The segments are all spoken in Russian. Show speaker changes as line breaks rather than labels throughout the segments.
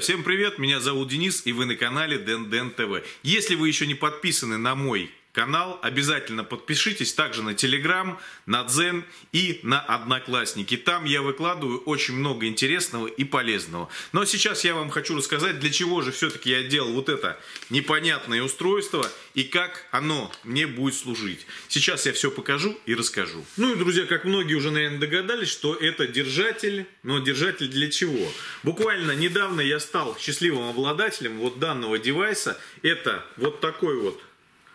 Всем привет, меня зовут Денис и вы на канале Дэн Дэн ТВ. Если вы еще не подписаны на мой канал, обязательно подпишитесь также на Телеграм, на Дзен и на Одноклассники. Там я выкладываю очень много интересного и полезного. Но сейчас я вам хочу рассказать, для чего же все-таки я делал вот это непонятное устройство и как оно мне будет служить. Сейчас я все покажу и расскажу. Ну и, друзья, как многие уже, наверное, догадались, что это держатель. Но держатель для чего? Буквально недавно я стал счастливым обладателем вот данного девайса. Это вот такой вот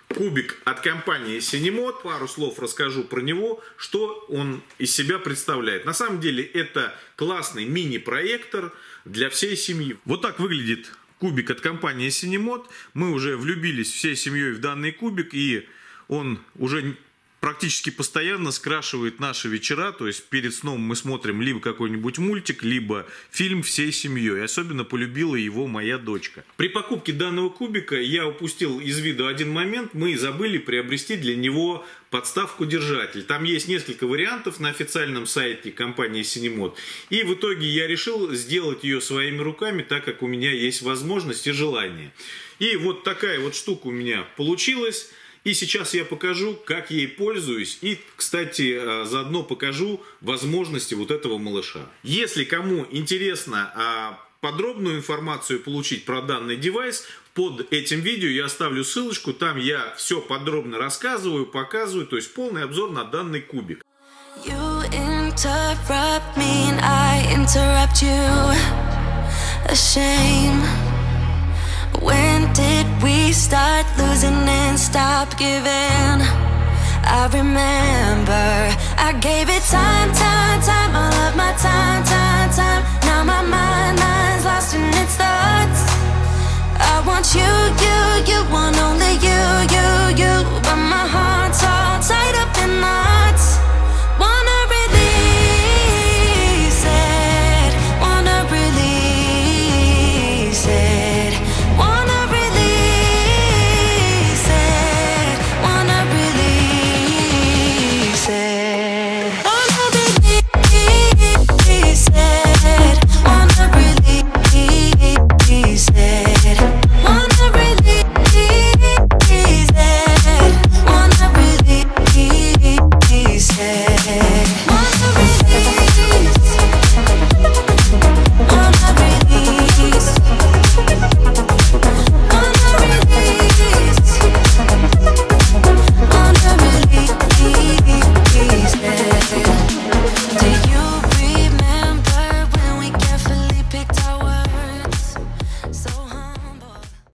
кубик от компании Cinemod. Пару слов расскажу про него, что он из себя представляет. На самом деле это классный мини-проектор для всей семьи. Вот так выглядит кубик от компании Cinemod. Мы уже влюбились всей семьей в данный кубик и он уже практически постоянно скрашивает наши вечера, то есть перед сном мы смотрим либо какой-нибудь мультик, либо фильм всей семьей. Особенно полюбила его моя дочка. При покупке данного кубика я упустил из виду один момент. Мы забыли приобрести для него подставку-держатель. Там есть несколько вариантов на официальном сайте компании Cinemod. И в итоге я решил сделать ее своими руками, так как у меня есть возможность и желание. И вот такая вот штука у меня получилась. И сейчас я покажу, как ей пользуюсь. И, кстати, э, заодно покажу возможности вот этого малыша. Если кому интересно а, подробную информацию получить про данный девайс, под этим видео я оставлю ссылочку, там я все подробно рассказываю, показываю, то есть полный обзор на данный кубик.
When did we start losing stop giving? I remember I gave it time, time, time. I love my time, time, time. Now my mind, mind's lost in its thoughts.